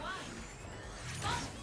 One. Stop.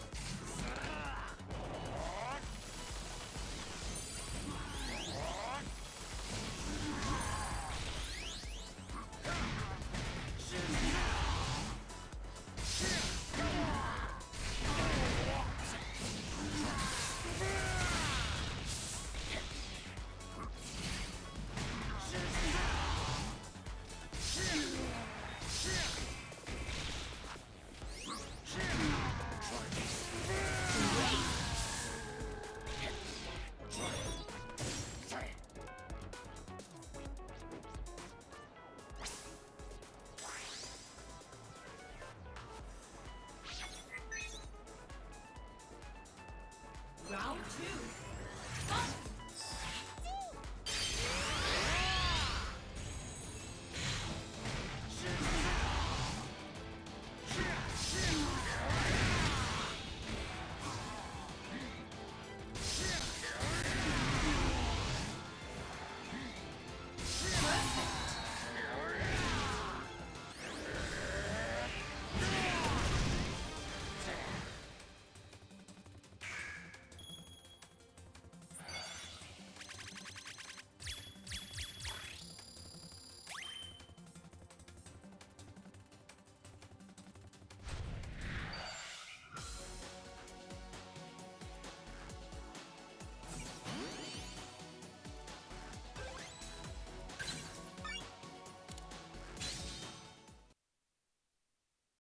Two.